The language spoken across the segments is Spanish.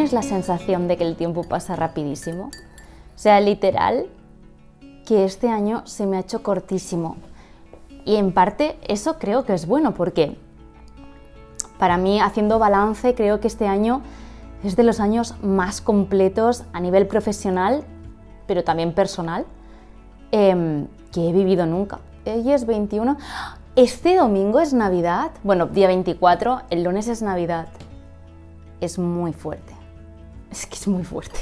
tienes la sensación de que el tiempo pasa rapidísimo? O sea, literal, que este año se me ha hecho cortísimo. Y en parte eso creo que es bueno porque para mí, haciendo balance, creo que este año es de los años más completos a nivel profesional, pero también personal, em, que he vivido nunca. Hoy es 21. Este domingo es Navidad. Bueno, día 24, el lunes es Navidad es muy fuerte. Es que es muy fuerte.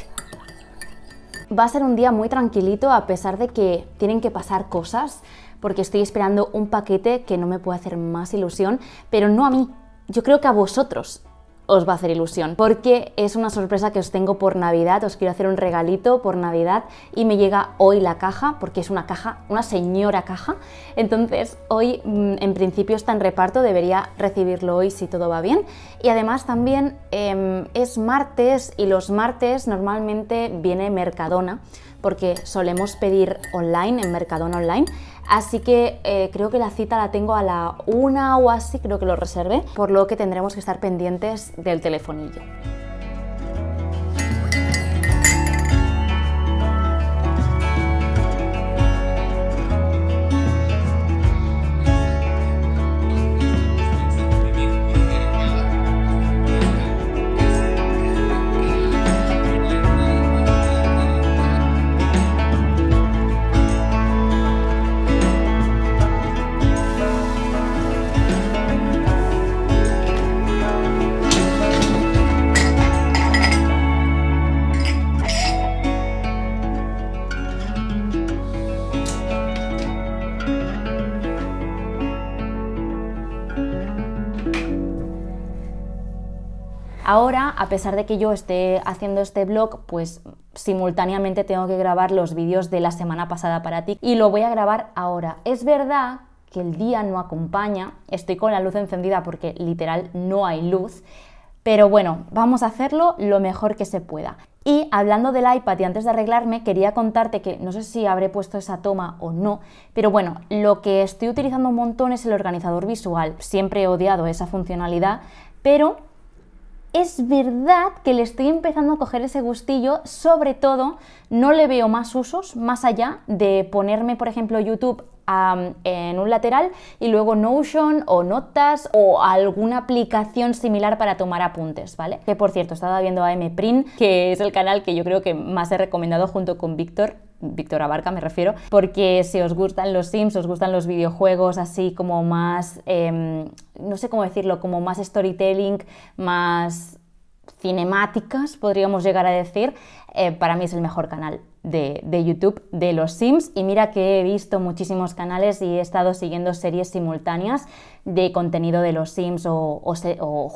Va a ser un día muy tranquilito a pesar de que tienen que pasar cosas porque estoy esperando un paquete que no me puede hacer más ilusión, pero no a mí. Yo creo que a vosotros os va a hacer ilusión, porque es una sorpresa que os tengo por Navidad, os quiero hacer un regalito por Navidad y me llega hoy la caja, porque es una caja, una señora caja, entonces hoy mm, en principio está en reparto, debería recibirlo hoy si todo va bien. Y además también em, es martes y los martes normalmente viene Mercadona, porque solemos pedir online, en Mercadona Online, Así que eh, creo que la cita la tengo a la una o así, creo que lo reservé, por lo que tendremos que estar pendientes del telefonillo. A pesar de que yo esté haciendo este blog, pues simultáneamente tengo que grabar los vídeos de la semana pasada para ti y lo voy a grabar ahora. Es verdad que el día no acompaña, estoy con la luz encendida porque literal no hay luz, pero bueno, vamos a hacerlo lo mejor que se pueda. Y hablando del iPad y antes de arreglarme, quería contarte que no sé si habré puesto esa toma o no, pero bueno, lo que estoy utilizando un montón es el organizador visual. Siempre he odiado esa funcionalidad, pero es verdad que le estoy empezando a coger ese gustillo, sobre todo no le veo más usos más allá de ponerme, por ejemplo, YouTube en un lateral y luego Notion o Notas o alguna aplicación similar para tomar apuntes, ¿vale? Que por cierto, estaba viendo a Print, que es el canal que yo creo que más he recomendado junto con Víctor, Víctor Abarca me refiero, porque si os gustan los Sims, os gustan los videojuegos así como más, em, no sé cómo decirlo, como más storytelling, más cinemáticas, podríamos llegar a decir, eh, para mí es el mejor canal de, de, YouTube de los Sims. Y mira que he visto muchísimos canales y he estado siguiendo series simultáneas de contenido de los Sims o,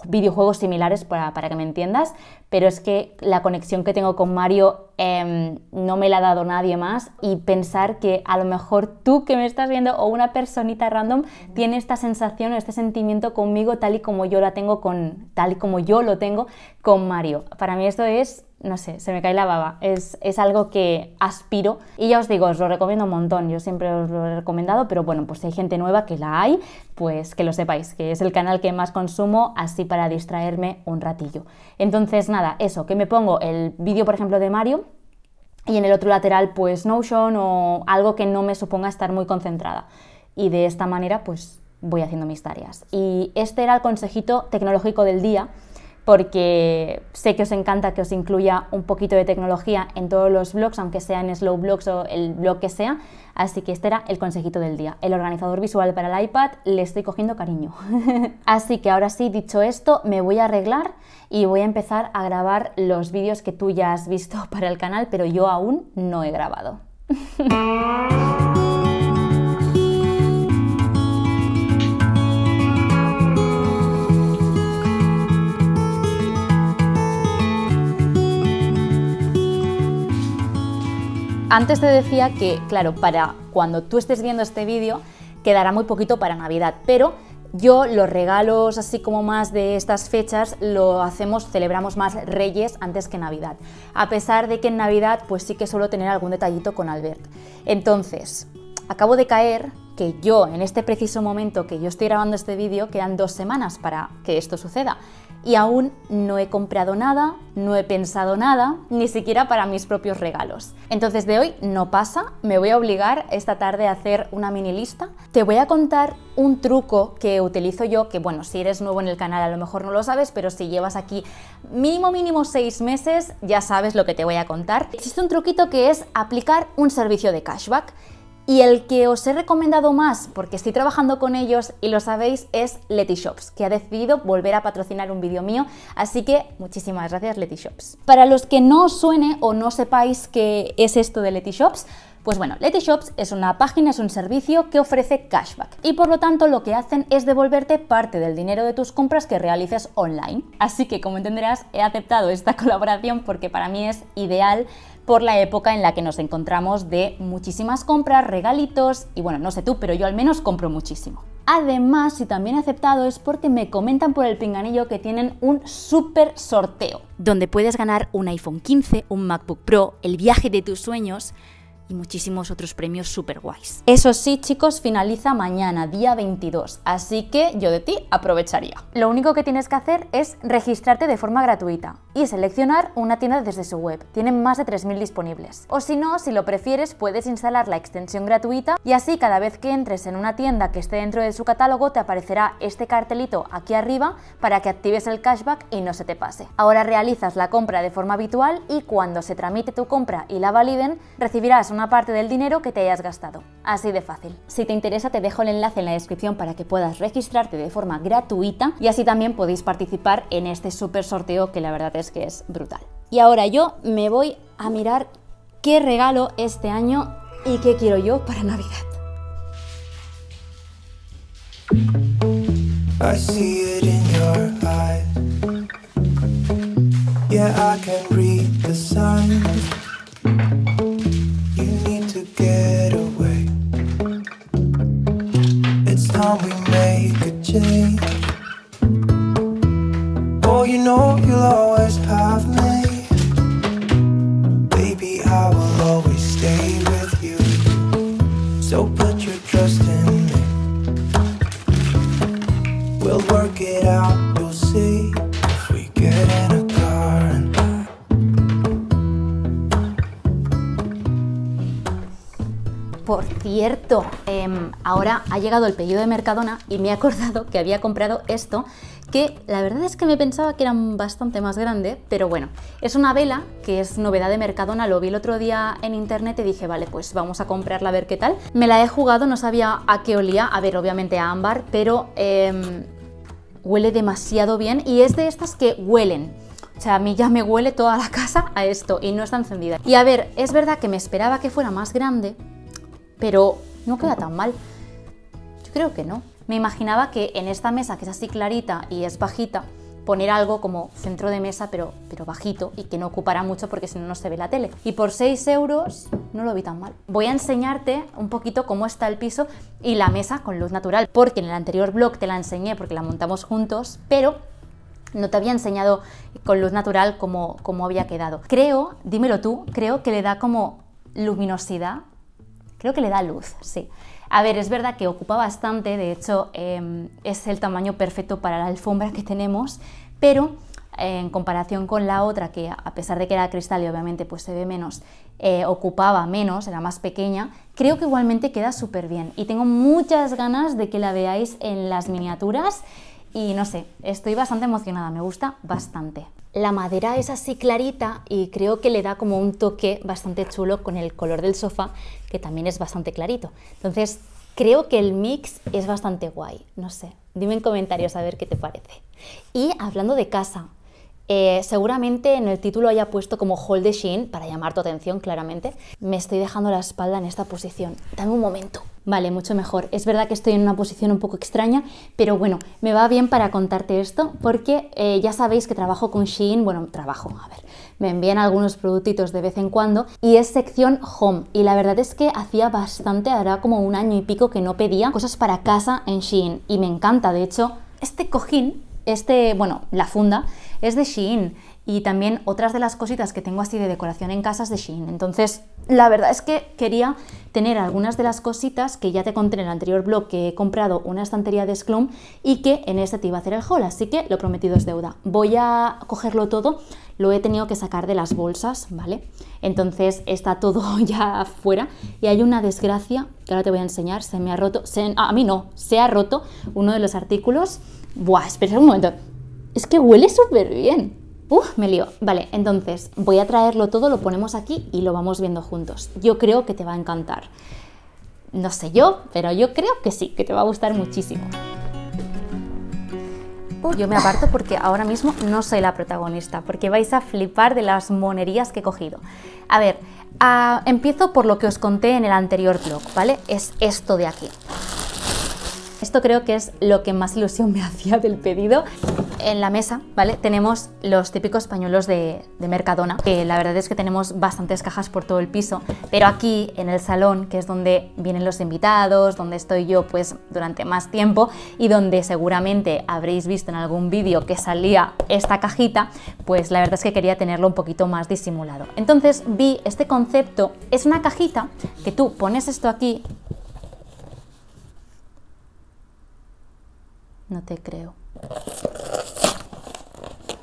videojuegos similares para, que me entiendas, pero es que la conexión que tengo con Mario em, no me la ha dado nadie más. Y pensar que a lo mejor tú que me estás viendo o una personita random tiene esta sensación o este sentimiento conmigo tal y como yo la tengo con tal y como yo lo tengo con Mario. Para mí esto es no sé, se me cae la baba. Es, algo que aspiro y ya os digo, os lo recomiendo un montón. Yo siempre os lo he recomendado, pero bueno, pues si hay gente nueva que la hay, pues que lo sepáis, que es el canal que más consumo así para distraerme un ratillo. Entonces, nada, eso, que me pongo el vídeo, por ejemplo, de Mario y en el otro lateral, pues Notion o algo que no me suponga estar muy concentrada. Y de esta manera, pues voy haciendo mis tareas. Y este era el consejito tecnológico del día porque sé que os encanta que os incluya un poquito de tecnología en todos los blogs, aunque sean Slow Blogs o el blog que sea. Así que este era el consejito del día. El organizador visual para el iPad le estoy cogiendo cariño. Así que ahora sí, dicho esto, me voy a arreglar y voy a empezar a grabar los vídeos que tú ya has visto para el canal, pero yo aún no he grabado. Antes te decía que, claro, para cuando tú estés viendo este vídeo, quedará muy poquito para Navidad, pero yo los regalos así como más de estas fechas lo hacemos, celebramos más Reyes antes que Navidad. A pesar de que en Navidad pues sí que suelo tener algún detallito con Albert. Entonces, acabo de caer que yo en este preciso momento que yo estoy grabando este vídeo quedan dos semanas para que esto suceda y aún no he comprado nada, no he pensado nada, ni siquiera para mis propios regalos. Entonces de hoy no pasa, me voy a obligar esta tarde a hacer una mini lista. Te voy a contar un truco que utilizo yo, que bueno, si eres nuevo en el canal a lo mejor no lo sabes, pero si llevas aquí mínimo mínimo seis meses ya sabes lo que te voy a contar. Existe un truquito que es aplicar un servicio de cashback. Y el que os he recomendado más, porque estoy trabajando con ellos y lo sabéis, es Letyshops, que ha decidido volver a patrocinar un vídeo mío. Así que muchísimas gracias Letyshops. Para los que no os suene o no sepáis qué es esto de Letyshops, pues bueno, Letyshops es una página, es un servicio que ofrece cashback y por lo tanto lo que hacen es devolverte parte del dinero de tus compras que realices online. Así que como entenderás, he aceptado esta colaboración porque para mí es ideal por la época en la que nos encontramos de muchísimas compras, regalitos y bueno, no sé tú, pero yo al menos compro muchísimo. Además, si también he aceptado es porque me comentan por el pinganillo que tienen un super sorteo, donde puedes ganar un iPhone 15, un MacBook Pro, el viaje de tus sueños, muchísimos otros premios super guays. Eso sí, chicos, finaliza mañana, día 22, así que yo de ti aprovecharía. Lo único que tienes que hacer es registrarte de forma gratuita y seleccionar una tienda desde su web. Tienen más de 3.000 disponibles. O si no, si lo prefieres, puedes instalar la extensión gratuita y así cada vez que entres en una tienda que esté dentro de su catálogo te aparecerá este cartelito aquí arriba para que actives el cashback y no se te pase. Ahora realizas la compra de forma habitual y cuando se tramite tu compra y la validen, recibirás una parte del dinero que te hayas gastado. Así de fácil. Si te interesa, te dejo el enlace en la descripción para que puedas registrarte de forma gratuita y así también podéis participar en este super sorteo que la verdad es que es brutal. Y ahora yo me voy a mirar qué regalo este año y qué quiero yo para Navidad. Change. Oh, you know you'll always have me. Baby, I will always stay with you. So put your trust in me. We'll work it out, you'll see. If we get in a car and Por cierto, em, ahora ha llegado el pedido de Mercadona y me he acordado que había comprado esto, que la verdad es que me pensaba que era bastante más grande, pero bueno, es una vela que es novedad de Mercadona, lo vi el otro día en internet y dije, vale, pues vamos a comprarla a ver qué tal. Me la he jugado, no sabía a qué olía, a ver, obviamente a ámbar, pero em, huele demasiado bien y es de estas que huelen. O sea, a mí ya me huele toda la casa a esto y no está encendida. Y a ver, es verdad que me esperaba que fuera más grande, pero no queda tan mal. Yo creo que no. Me imaginaba que en esta mesa, que es así clarita y es bajita, poner algo como centro de mesa, pero, pero bajito y que no ocupará mucho porque si no, no se ve la tele. Y por 6 euros no lo vi tan mal. Voy a enseñarte un poquito cómo está el piso y la mesa con luz natural, porque en el anterior blog te la enseñé porque la montamos juntos, pero no te había enseñado con luz natural cómo, cómo había quedado. Creo, dímelo tú, creo que le da como luminosidad Creo que le da luz, sí. A ver, es verdad que ocupa bastante, de hecho em, es el tamaño perfecto para la alfombra que tenemos, pero en comparación con la otra, que a pesar de que era cristal y obviamente pues se ve menos, eh, ocupaba menos, era más pequeña, creo que igualmente queda súper bien. Y tengo muchas ganas de que la veáis en las miniaturas y no sé, estoy bastante emocionada, me gusta bastante. La madera es así clarita y creo que le da como un toque bastante chulo con el color del sofá, que también es bastante clarito. Entonces, creo que el mix es bastante guay, no sé. Dime en comentarios a ver qué te parece. Y hablando de casa, eh, seguramente en el título haya puesto como Hold the Shin para llamar tu atención claramente. Me estoy dejando la espalda en esta posición. Dame un momento. Vale, mucho mejor. Es verdad que estoy en una posición un poco extraña, pero bueno, me va bien para contarte esto porque eh, ya sabéis que trabajo con Shein, bueno, trabajo, a ver, me envían algunos productitos de vez en cuando y es sección home y la verdad es que hacía bastante, hará como un año y pico que no pedía cosas para casa en Shein y me encanta, de hecho, este cojín, este, bueno, la funda es de Shein y también otras de las cositas que tengo así de decoración en casas de Shein. Entonces, la verdad es que quería tener algunas de las cositas que ya te conté en el anterior blog que he comprado una estantería de Sclum y que en este te iba a hacer el haul, así que lo prometido es deuda. Voy a cogerlo todo, lo he tenido que sacar de las bolsas, ¿vale? Entonces está todo ya afuera y hay una desgracia que ahora te voy a enseñar, se me ha roto, a mí no, se ha roto uno de los artículos. Buah, espera un momento, es que huele súper bien. Uf, me lío. Vale, entonces voy a traerlo todo, lo ponemos aquí y lo vamos viendo juntos. Yo creo que te va a encantar. No sé yo, pero yo creo que sí, que te va a gustar muchísimo. Yo me aparto porque ahora mismo no soy la protagonista, porque vais a flipar de las monerías que he cogido. A ver, ah, empiezo por lo que os conté en el anterior blog, ¿vale? Es esto de aquí. Esto creo que es lo que más ilusión me hacía del pedido. En la mesa, ¿vale? Tenemos los típicos pañuelos de, Mercadona, que la verdad es que tenemos bastantes cajas por todo el piso, pero aquí en el salón, que es donde vienen los invitados, donde estoy yo pues durante más tiempo y donde seguramente habréis visto en algún vídeo que salía esta cajita, pues la verdad es que quería tenerlo un poquito más disimulado. Entonces vi este concepto, es una cajita que tú pones esto aquí No te creo.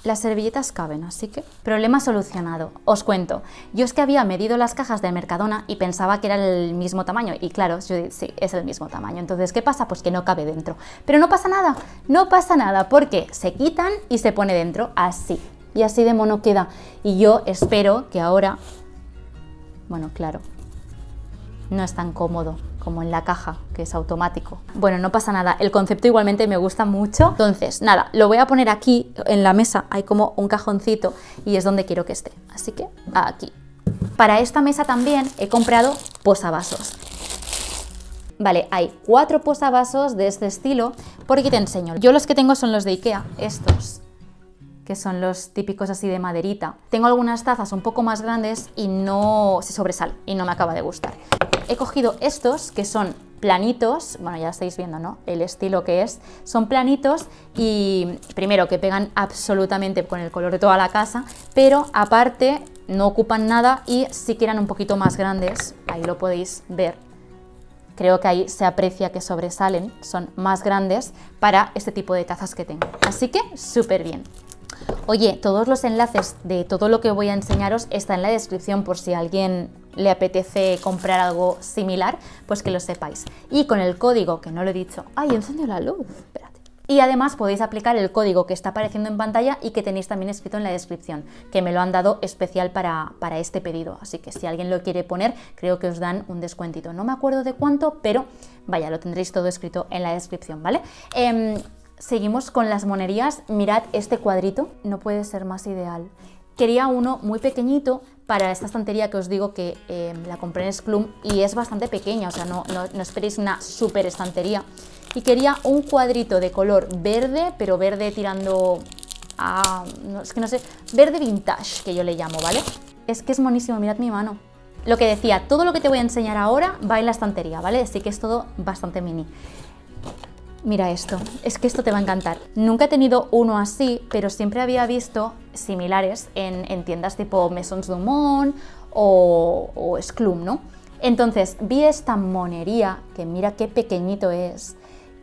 Las servilletas caben, así que problema solucionado. Os cuento, yo es que había medido las cajas de Mercadona y pensaba que era el mismo tamaño y claro, sí, es el mismo tamaño. Entonces, ¿qué pasa? Pues que no cabe dentro. Pero no pasa nada, no pasa nada porque se quitan y se pone dentro así. Y así de mono queda. Y yo espero que ahora, bueno, claro, no es tan cómodo como en la caja, que es automático. Bueno, no pasa nada, el concepto igualmente me gusta mucho. Entonces, nada, lo voy a poner aquí en la mesa, hay como un cajoncito y es donde quiero que esté. Así que aquí. Para esta mesa también he comprado posavasos. Vale, hay cuatro posavasos de este estilo, porque te enseño. Yo los que tengo son los de Ikea, estos que son los típicos así de maderita. Tengo algunas tazas un poco más grandes y no se sobresale y no me acaba de gustar he cogido estos que son planitos, bueno ya estáis viendo ¿no? el estilo que es, son planitos y primero que pegan absolutamente con el color de toda la casa, pero aparte no ocupan nada y si quieran un poquito más grandes, ahí lo podéis ver, creo que ahí se aprecia que sobresalen, son más grandes para este tipo de tazas que tengo, así que súper bien. Oye, todos los enlaces de todo lo que voy a enseñaros está en la descripción por si alguien le apetece comprar algo similar, pues que lo sepáis. Y con el código, que no lo he dicho, ¡ay, encendió la luz! Espérate. Y además podéis aplicar el código que está apareciendo en pantalla y que tenéis también escrito en la descripción, que me lo han dado especial para, para este pedido. Así que si alguien lo quiere poner, creo que os dan un descuentito. No me acuerdo de cuánto, pero vaya, lo tendréis todo escrito en la descripción, ¿vale? Em, seguimos con las monerías. Mirad este cuadrito, no puede ser más ideal. Quería uno muy pequeñito para esta estantería que os digo que eh, la compré en Sclum y es bastante pequeña, o sea, no, no, esperéis una super estantería. Y quería un cuadrito de color verde, pero verde tirando a... No, es que no sé, verde vintage, que yo le llamo, ¿vale? Es que es monísimo, mirad mi mano. Lo que decía, todo lo que te voy a enseñar ahora va en la estantería, ¿vale? Así que es todo bastante mini. Mira esto, es que esto te va a encantar. Nunca he tenido uno así, pero siempre había visto similares en, tiendas tipo Maisons Dumont o, o Sclum, ¿no? Entonces vi esta monería, que mira qué pequeñito es,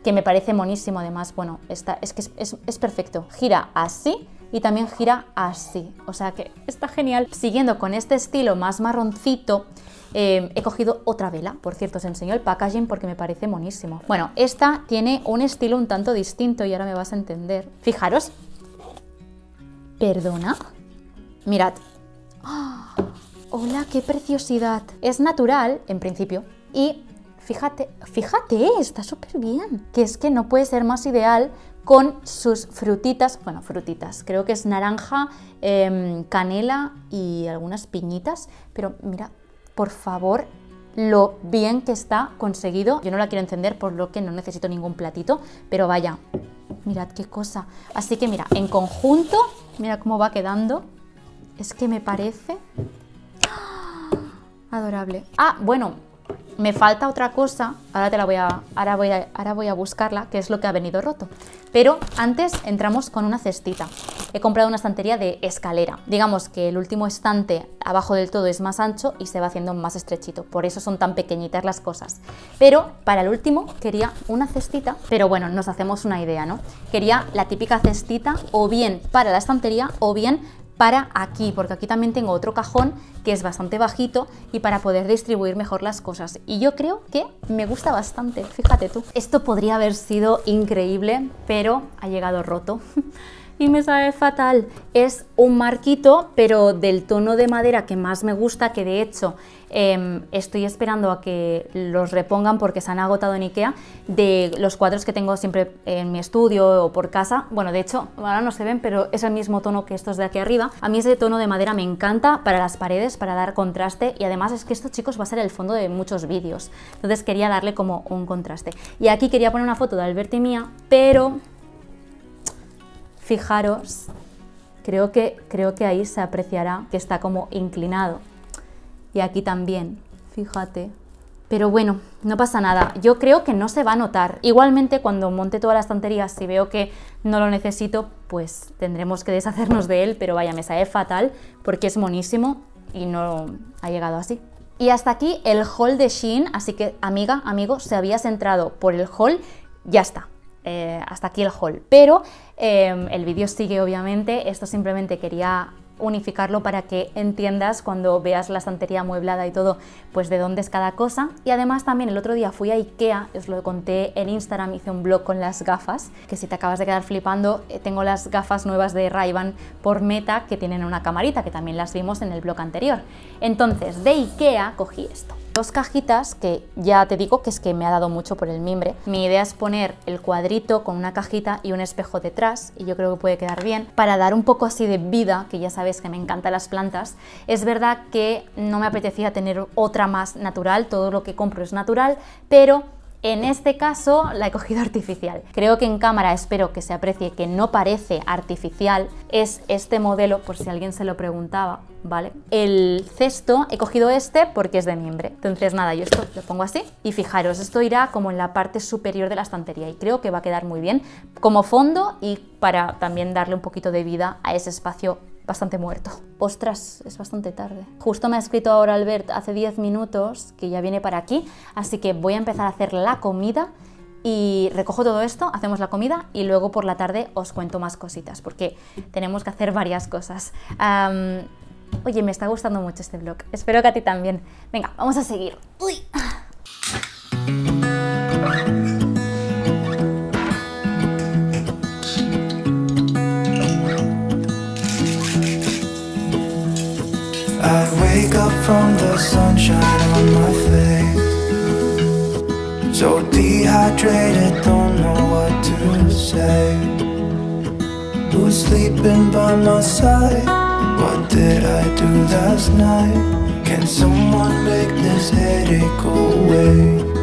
que me parece monísimo además, bueno, esta, es que es perfecto. Gira así y también gira así, o sea que está genial. Siguiendo con este estilo más marroncito, Em, he cogido otra vela, por cierto, os enseño el packaging porque me parece monísimo. Bueno, esta tiene un estilo un tanto distinto y ahora me vas a entender. Fijaros. ¿Perdona? Mirad. ¡Ah! ¡Hola, qué preciosidad! Es natural, en principio, y fíjate, fíjate, está súper bien. Que es que no puede ser más ideal con sus frutitas, bueno, frutitas, creo que es naranja, em, canela y algunas piñitas, pero mira, por favor, lo bien que está conseguido. Yo no la quiero encender, por lo que no necesito ningún platito, pero vaya, mirad qué cosa. Así que mira, en conjunto, mira cómo va quedando. Es que me parece adorable. Ah, bueno, me falta otra cosa, ahora te la voy a ahora voy a, ahora voy a buscarla, que es lo que ha venido roto. Pero antes entramos con una cestita. He comprado una estantería de escalera. Digamos que el último estante abajo del todo es más ancho y se va haciendo más estrechito. Por eso son tan pequeñitas las cosas. Pero para el último quería una cestita, pero bueno, nos hacemos una idea, ¿no? Quería la típica cestita o bien para la estantería o bien para aquí, porque aquí también tengo otro cajón que es bastante bajito y para poder distribuir mejor las cosas. Y yo creo que me gusta bastante, fíjate tú. Esto podría haber sido increíble, pero ha llegado roto. y me sabe fatal. Es un marquito, pero del tono de madera que más me gusta, que de hecho em, estoy esperando a que los repongan porque se han agotado en Ikea, de los cuadros que tengo siempre en mi estudio o por casa. Bueno, de hecho, ahora no se ven, pero es el mismo tono que estos de aquí arriba. A mí ese tono de madera me encanta para las paredes, para dar contraste y además es que esto, chicos, va a ser el fondo de muchos vídeos. Entonces quería darle como un contraste. Y aquí quería poner una foto de Alberto y mía, pero fijaros, creo que, creo que ahí se apreciará que está como inclinado. Y aquí también, fíjate. Pero bueno, no pasa nada. Yo creo que no se va a notar. Igualmente, cuando monte toda la estantería, si veo que no lo necesito, pues tendremos que deshacernos de él. Pero vaya, me sale fatal porque es monísimo y no ha llegado así. Y hasta aquí el haul de Shein. Así que, amiga, amigo, si habías entrado por el haul, ya está. Eh, hasta aquí el haul. Pero em, el vídeo sigue obviamente, esto simplemente quería unificarlo para que entiendas cuando veas la estantería amueblada y todo, pues de dónde es cada cosa. Y además también el otro día fui a Ikea, os lo conté en Instagram, hice un blog con las gafas, que si te acabas de quedar flipando, eh, tengo las gafas nuevas de ray por Meta que tienen una camarita, que también las vimos en el blog anterior. Entonces, de Ikea cogí esto dos cajitas que ya te digo que es que me ha dado mucho por el mimbre. Mi idea es poner el cuadrito con una cajita y un espejo detrás y yo creo que puede quedar bien para dar un poco así de vida, que ya sabes que me encantan las plantas. Es verdad que no me apetecía tener otra más natural, todo lo que compro es natural, pero en este caso la he cogido artificial. Creo que en cámara espero que se aprecie que no parece artificial. Es este modelo, por si alguien se lo preguntaba, ¿vale? El cesto he cogido este porque es de mimbre. Entonces nada, yo esto lo pongo así y fijaros, esto irá como en la parte superior de la estantería y creo que va a quedar muy bien como fondo y para también darle un poquito de vida a ese espacio bastante muerto. Ostras, es bastante tarde. Justo me ha escrito ahora Albert hace 10 minutos que ya viene para aquí, así que voy a empezar a hacer la comida y recojo todo esto, hacemos la comida y luego por la tarde os cuento más cositas porque tenemos que hacer varias cosas. oye, me está gustando mucho este vlog. Espero que a ti también. Venga, vamos a seguir. Uy. I wake up from the sunshine on my face So dehydrated, don't know what to say Who's sleeping by my side? What did I do last night? Can someone make this headache go away?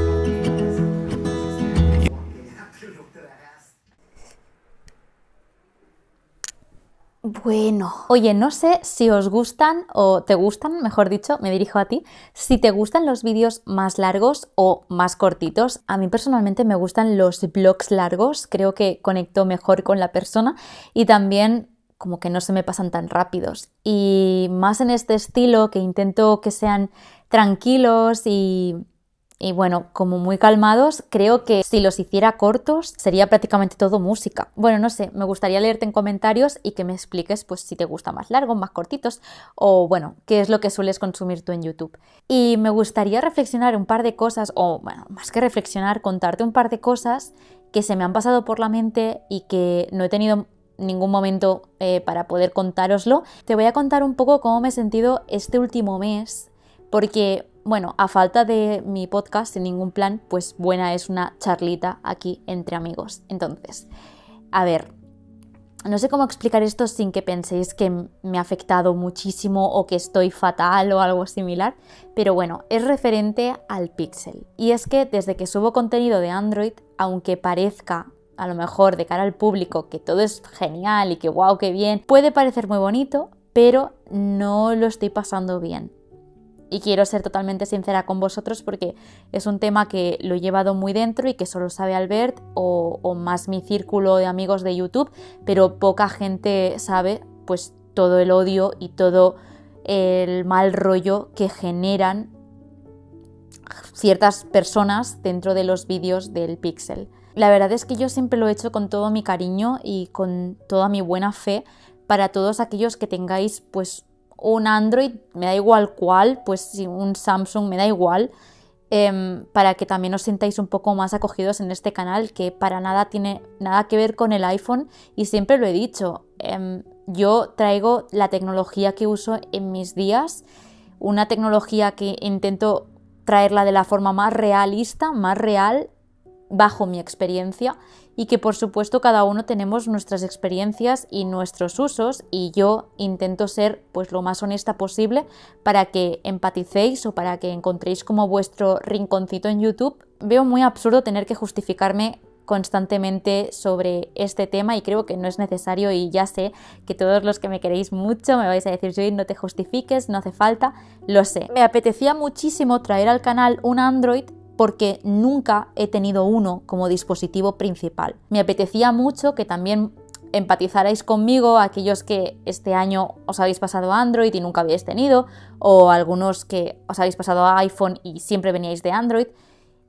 Bueno, oye, no sé si os gustan o te gustan, mejor dicho, me dirijo a ti, si te gustan los vídeos más largos o más cortitos. A mí personalmente me gustan los vlogs largos, creo que conecto mejor con la persona y también como que no se me pasan tan rápidos. Y más en este estilo que intento que sean tranquilos y y bueno, como muy calmados, creo que si los hiciera cortos sería prácticamente todo música. Bueno, no sé, me gustaría leerte en comentarios y que me expliques pues si te gusta más largos, más cortitos o bueno, qué es lo que sueles consumir tú en YouTube. Y me gustaría reflexionar un par de cosas o bueno, más que reflexionar, contarte un par de cosas que se me han pasado por la mente y que no he tenido ningún momento eh, para poder contároslo. Te voy a contar un poco cómo me he sentido este último mes porque bueno, a falta de mi podcast sin ningún plan, pues buena es una charlita aquí entre amigos. Entonces, a ver, no sé cómo explicar esto sin que penséis que me ha afectado muchísimo o que estoy fatal o algo similar, pero bueno, es referente al Pixel. Y es que desde que subo contenido de Android, aunque parezca a lo mejor de cara al público que todo es genial y que wow, qué bien, puede parecer muy bonito, pero no lo estoy pasando bien. Y quiero ser totalmente sincera con vosotros porque es un tema que lo he llevado muy dentro y que solo sabe Albert o, o más mi círculo de amigos de YouTube, pero poca gente sabe pues todo el odio y todo el mal rollo que generan ciertas personas dentro de los vídeos del Pixel. La verdad es que yo siempre lo he hecho con todo mi cariño y con toda mi buena fe para todos aquellos que tengáis pues un Android, me da igual cuál, pues un Samsung me da igual, em, para que también os sintáis un poco más acogidos en este canal que para nada tiene nada que ver con el iPhone y siempre lo he dicho, em, yo traigo la tecnología que uso en mis días, una tecnología que intento traerla de la forma más realista, más real, bajo mi experiencia y que por supuesto cada uno tenemos nuestras experiencias y nuestros usos y yo intento ser pues lo más honesta posible para que empaticéis o para que encontréis como vuestro rinconcito en YouTube. Veo muy absurdo tener que justificarme constantemente sobre este tema y creo que no es necesario y ya sé que todos los que me queréis mucho me vais a decir, Joy, no te justifiques, no hace falta, lo sé. Me apetecía muchísimo traer al canal un Android porque nunca he tenido uno como dispositivo principal. Me apetecía mucho que también empatizarais conmigo aquellos que este año os habéis pasado a Android y nunca habéis tenido, o algunos que os habéis pasado a iPhone y siempre veníais de Android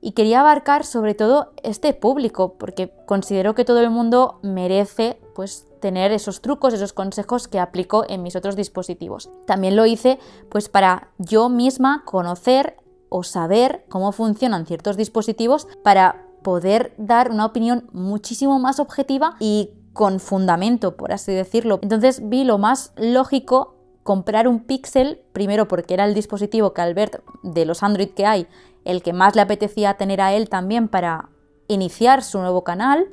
y quería abarcar sobre todo este público porque considero que todo el mundo merece pues tener esos trucos, esos consejos que aplico en mis otros dispositivos. También lo hice pues para yo misma conocer o saber cómo funcionan ciertos dispositivos para poder dar una opinión muchísimo más objetiva y con fundamento, por así decirlo. Entonces vi lo más lógico comprar un Pixel, primero porque era el dispositivo que Albert de los Android que hay el que más le apetecía tener a él también para iniciar su nuevo canal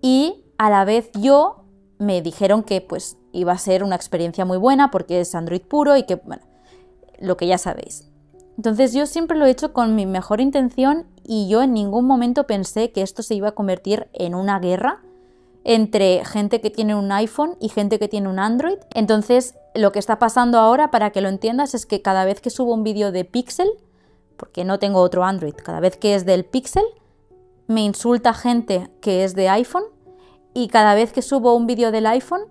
y a la vez yo me dijeron que pues iba a ser una experiencia muy buena porque es Android puro y que, bueno, lo que ya sabéis. Entonces yo siempre lo he hecho con mi mejor intención y yo en ningún momento pensé que esto se iba a convertir en una guerra entre gente que tiene un iPhone y gente que tiene un Android. Entonces lo que está pasando ahora, para que lo entiendas, es que cada vez que subo un vídeo de Pixel, porque no tengo otro Android. Cada vez que es del Pixel, me insulta gente que es de iPhone y cada vez que subo un vídeo del iPhone,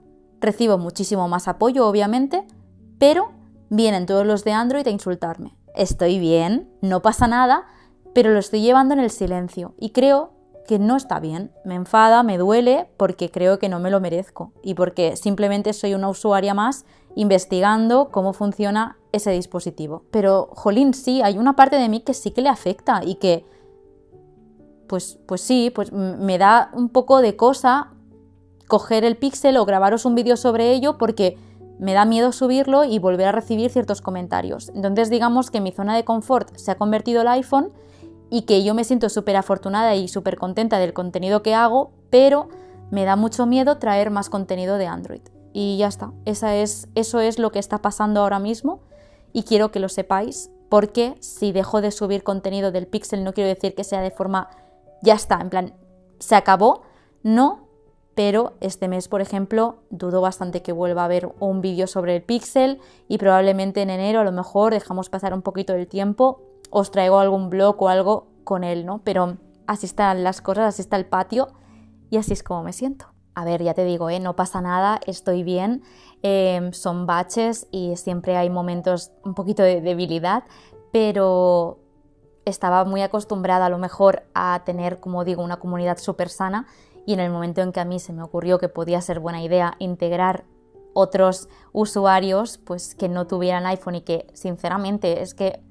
recibo muchísimo más apoyo, obviamente, pero vienen todos los de Android a insultarme. Estoy bien, no pasa nada, pero lo estoy llevando en el silencio y creo que no está bien. Me enfada, me duele porque creo que no me lo merezco y porque simplemente soy una usuaria más investigando cómo funciona ese dispositivo. Pero, jolín, sí, hay una parte de mí que sí que le afecta y que, pues, pues sí, pues me da un poco de cosa coger el pixel o grabaros un vídeo sobre ello porque me da miedo subirlo y volver a recibir ciertos comentarios. Entonces digamos que mi zona de confort se ha convertido el iPhone y que yo me siento súper afortunada y súper contenta del contenido que hago, pero me da mucho miedo traer más contenido de Android. Y ya está, Esa es, eso es lo que está pasando ahora mismo y quiero que lo sepáis porque si dejo de subir contenido del Pixel no quiero decir que sea de forma ya está, en plan, se acabó, no, pero este mes, por ejemplo, dudo bastante que vuelva a haber un vídeo sobre el Pixel y probablemente en enero a lo mejor dejamos pasar un poquito del tiempo, os traigo algún blog o algo con él, ¿no? Pero así están las cosas, así está el patio y así es como me siento. A ver, ya te digo, ¿eh? no pasa nada, estoy bien, em, son baches y siempre hay momentos un poquito de debilidad, pero estaba muy acostumbrada a lo mejor a tener, como digo, una comunidad súper sana y en el momento en que a mí se me ocurrió que podía ser buena idea integrar otros usuarios pues que no tuvieran iPhone y que sinceramente es que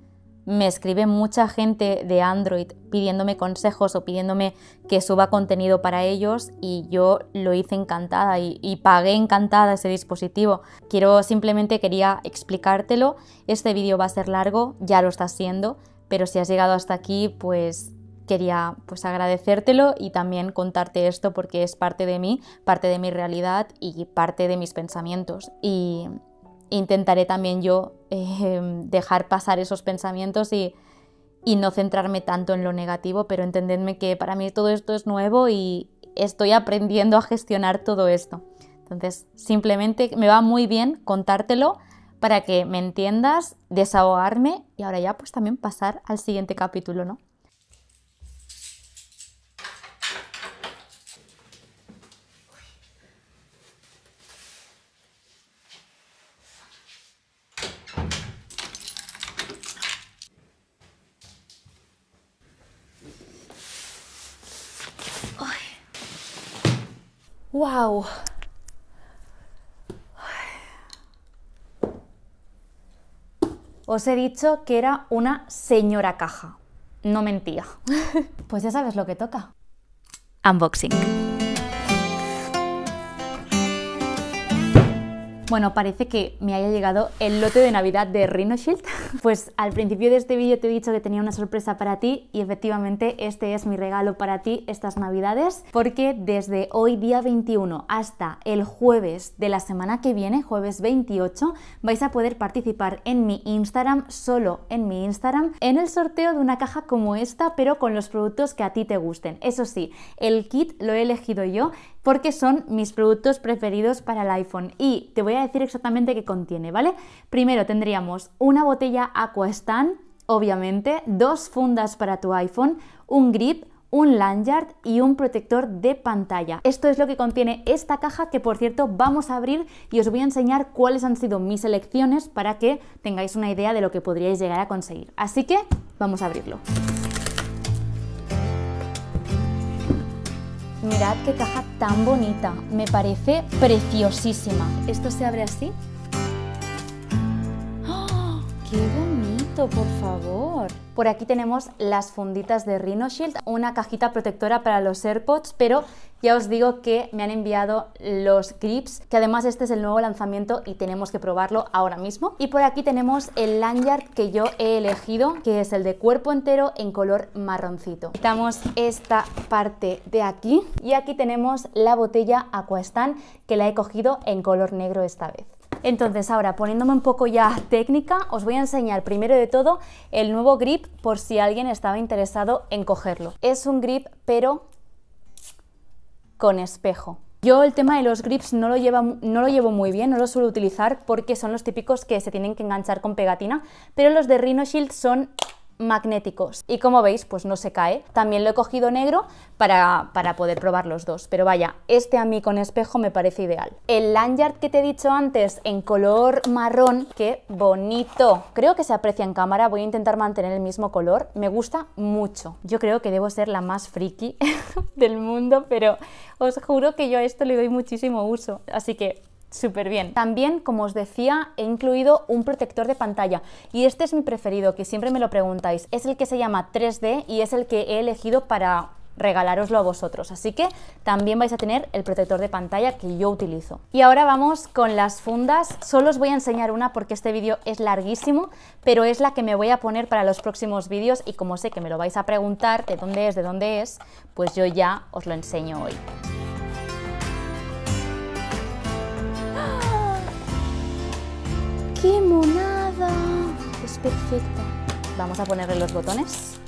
me escribe mucha gente de Android pidiéndome consejos o pidiéndome que suba contenido para ellos y yo lo hice encantada y, pagué encantada ese dispositivo. Quiero simplemente quería explicártelo. Este vídeo va a ser largo, ya lo está siendo, pero si has llegado hasta aquí, pues quería pues agradecértelo y también contarte esto porque es parte de mí, parte de mi realidad y parte de mis pensamientos. Y intentaré también yo em, dejar pasar esos pensamientos y, y, no centrarme tanto en lo negativo, pero entendedme que para mí todo esto es nuevo y estoy aprendiendo a gestionar todo esto. Entonces, simplemente me va muy bien contártelo para que me entiendas, desahogarme y ahora ya pues también pasar al siguiente capítulo, ¿no? ¡Wow! Os he dicho que era una señora caja. No mentía. pues ya sabes lo que toca. Unboxing. Bueno, parece que me haya llegado el lote de Navidad de Rhino Shield. Pues al principio de este vídeo te he dicho que tenía una sorpresa para ti y efectivamente este es mi regalo para ti estas Navidades porque desde hoy día 21 hasta el jueves de la semana que viene, jueves 28, vais a poder participar en mi Instagram, solo en mi Instagram, en el sorteo de una caja como esta pero con los productos que a ti te gusten. Eso sí, el kit lo he elegido yo porque son mis productos preferidos para el iPhone y te voy a decir exactamente qué contiene, ¿vale? Primero tendríamos una botella Aquastan, obviamente, dos fundas para tu iPhone, un grip, un lanyard y un protector de pantalla. Esto es lo que contiene esta caja que por cierto vamos a abrir y os voy a enseñar cuáles han sido mis elecciones para que tengáis una idea de lo que podríais llegar a conseguir. Así que vamos a abrirlo. Mirad qué caja tan bonita, me parece preciosísima. Esto se abre así. ¡Oh, ¡Qué bonito, por favor! Por aquí tenemos las funditas de Rhino Shield, una cajita protectora para los AirPods, pero ya os digo que me han enviado los grips, que además este es el nuevo lanzamiento y tenemos que probarlo ahora mismo. Y por aquí tenemos el lanyard que yo he elegido, que es el de cuerpo entero en color marroncito. Quitamos esta parte de aquí y aquí tenemos la botella Aquastan que la he cogido en color negro esta vez. Entonces ahora poniéndome un poco ya técnica, os voy a enseñar primero de todo el nuevo grip por si alguien estaba interesado en cogerlo. Es un grip pero con espejo. Yo el tema de los grips no lo, no lo, llevo muy bien, no lo suelo utilizar porque son los típicos que se tienen que enganchar con pegatina, pero los de Rhino Shield son magnéticos y como veis pues no se cae. También lo he cogido negro para, para, poder probar los dos, pero vaya, este a mí con espejo me parece ideal. El lanyard que te he dicho antes en color marrón, qué bonito. Creo que se aprecia en cámara, voy a intentar mantener el mismo color, me gusta mucho. Yo creo que debo ser la más friki del mundo, pero os juro que yo a esto le doy muchísimo uso, así que súper bien. También, como os decía, he incluido un protector de pantalla y este es mi preferido, que siempre me lo preguntáis. Es el que se llama 3D y es el que he elegido para regalároslo a vosotros. Así que también vais a tener el protector de pantalla que yo utilizo. Y ahora vamos con las fundas. Solo os voy a enseñar una porque este vídeo es larguísimo, pero es la que me voy a poner para los próximos vídeos y como sé que me lo vais a preguntar de dónde es, de dónde es, pues yo ya os lo enseño hoy. ¡Qué monada! Es perfecta. Vamos a ponerle los botones.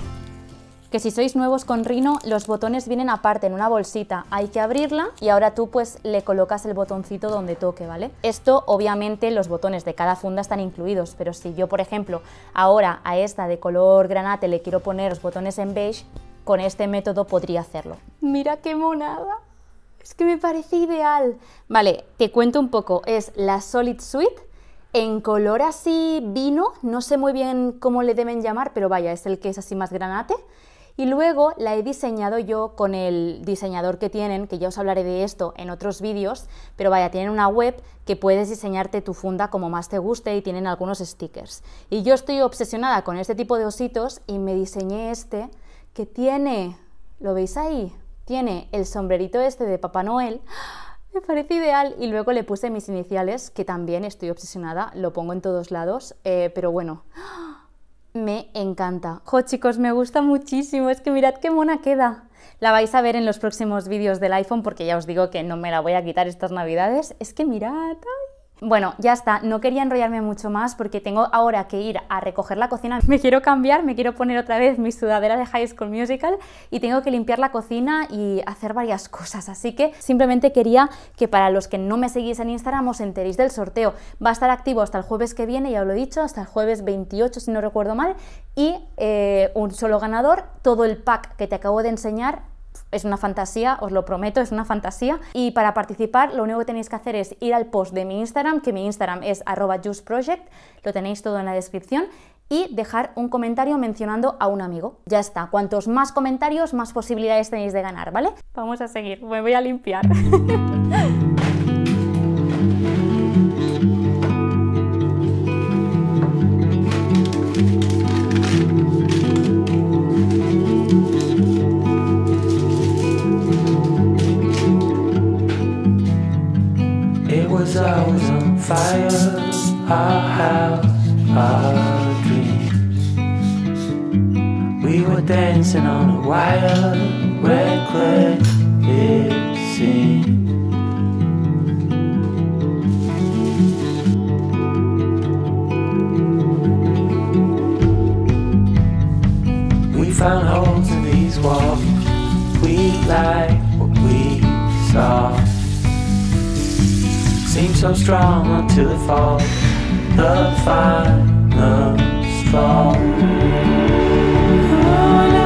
Que si sois nuevos con Rino, los botones vienen aparte en una bolsita. Hay que abrirla y ahora tú pues le colocas el botoncito donde toque, ¿vale? Esto obviamente los botones de cada funda están incluidos, pero si yo por ejemplo ahora a esta de color granate le quiero poner los botones en beige, con este método podría hacerlo. Mira qué monada. Es que me parece ideal. Vale, te cuento un poco. Es la Solid Suite en color así vino, no sé muy bien cómo le deben llamar, pero vaya, es el que es así más granate. Y luego la he diseñado yo con el diseñador que tienen, que ya os hablaré de esto en otros vídeos, pero vaya, tienen una web que puedes diseñarte tu funda como más te guste y tienen algunos stickers. Y yo estoy obsesionada con este tipo de ositos y me diseñé este que tiene, ¿lo veis ahí? Tiene el sombrerito este de Papá Noel. Me parece ideal y luego le puse mis iniciales, que también estoy obsesionada, lo pongo en todos lados, eh, pero bueno, me encanta. Jo chicos, me gusta muchísimo, es que mirad qué mona queda. La vais a ver en los próximos vídeos del iPhone porque ya os digo que no me la voy a quitar estas navidades. Es que mirad, Bueno, ya está, no quería enrollarme mucho más porque tengo ahora que ir a recoger la cocina. Me quiero cambiar, me quiero poner otra vez mi sudadera de High School Musical y tengo que limpiar la cocina y hacer varias cosas. Así que simplemente quería que para los que no me seguís en Instagram os enteréis del sorteo. Va a estar activo hasta el jueves que viene, ya os lo he dicho, hasta el jueves 28 si no recuerdo mal. Y eh, un solo ganador, todo el pack que te acabo de enseñar es una fantasía, os lo prometo, es una fantasía. Y para participar, lo único que tenéis que hacer es ir al post de mi Instagram, que mi Instagram es arroba juiceproject, lo tenéis todo en la descripción, y dejar un comentario mencionando a un amigo. Ya está, cuantos más comentarios, más posibilidades tenéis de ganar, ¿vale? Vamos a seguir, me voy a limpiar. wire, reckless it seemed. We found holes in these walls. We like what we saw. seems so strong until it falls. The final straw. Oh, I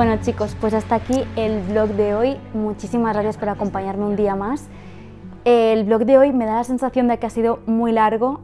Bueno chicos, pues hasta aquí el vlog de hoy. Muchísimas gracias por acompañarme un día más. El vlog de hoy me da la sensación de que ha sido muy largo,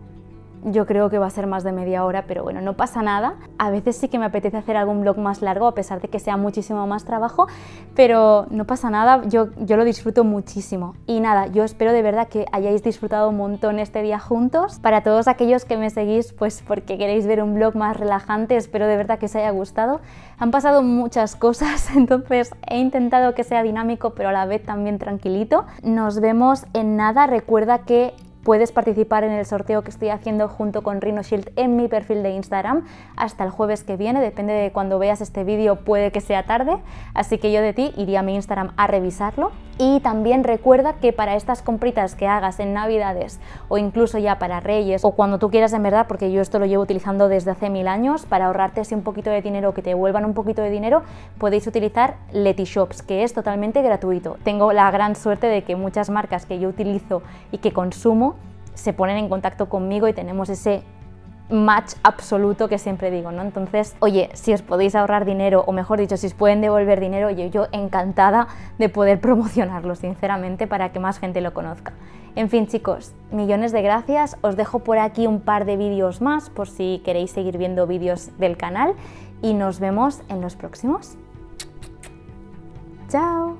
yo creo que va a ser más de media hora, pero bueno, no pasa nada. A veces sí que me apetece hacer algún blog más largo, a pesar de que sea muchísimo más trabajo, pero no pasa nada, yo, yo lo disfruto muchísimo. Y nada, yo espero de verdad que hayáis disfrutado un montón este día juntos. Para todos aquellos que me seguís, pues porque queréis ver un blog más relajante, espero de verdad que os haya gustado. Han pasado muchas cosas, entonces he intentado que sea dinámico, pero a la vez también tranquilito. Nos vemos en nada, recuerda que Puedes participar en el sorteo que estoy haciendo junto con RhinoShield en mi perfil de Instagram hasta el jueves que viene, depende de cuando veas este vídeo, puede que sea tarde, así que yo de ti iría a mi Instagram a revisarlo. Y también recuerda que para estas compritas que hagas en Navidades o incluso ya para Reyes o cuando tú quieras en verdad, porque yo esto lo llevo utilizando desde hace mil años, para ahorrarte así un poquito de dinero que te devuelvan un poquito de dinero, podéis utilizar Letyshops, que es totalmente gratuito. Tengo la gran suerte de que muchas marcas que yo utilizo y que consumo se ponen en contacto conmigo y tenemos ese match absoluto que siempre digo, ¿no? Entonces, oye, si os podéis ahorrar dinero, o mejor dicho, si os pueden devolver dinero, oye, yo encantada de poder promocionarlo, sinceramente, para que más gente lo conozca. En fin, chicos, millones de gracias. Os dejo por aquí un par de vídeos más, por si queréis seguir viendo vídeos del canal, y nos vemos en los próximos. ¡Chao!